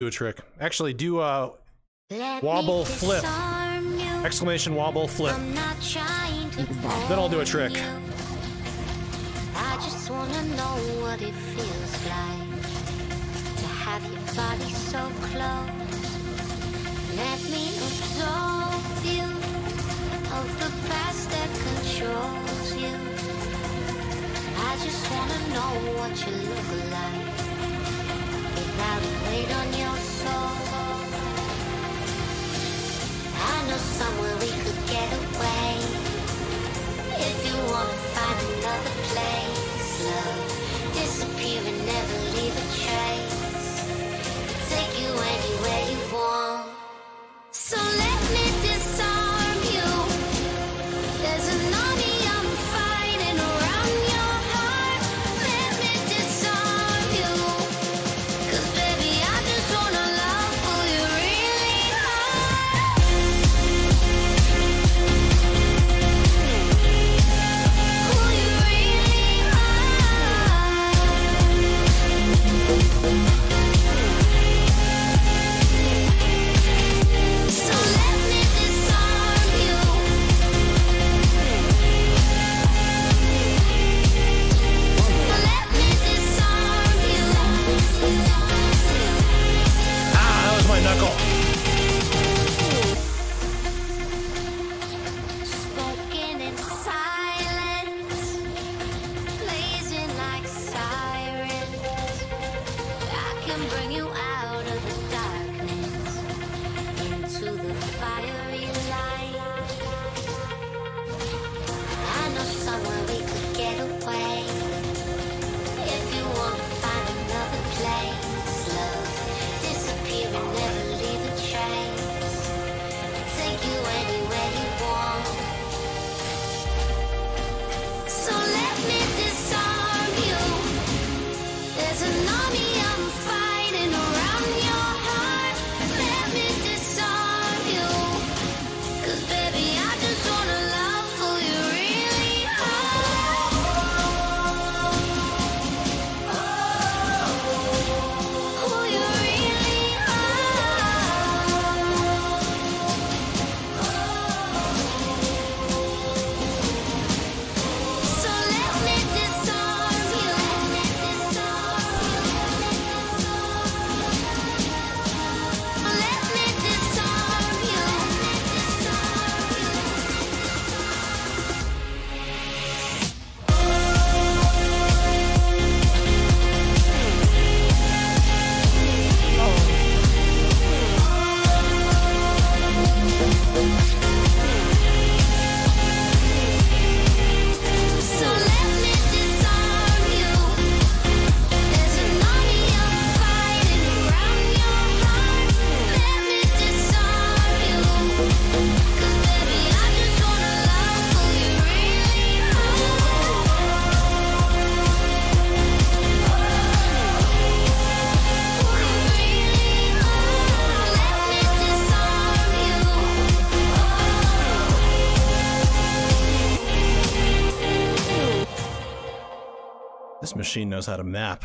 do a trick. Actually, do a Let wobble flip. Exclamation wobble flip. Then I'll do a trick. You. I just wanna know what it feels like to have your body so close. Let me absorb you of the past that controls you. I just wanna know what you look like. This machine knows how to map.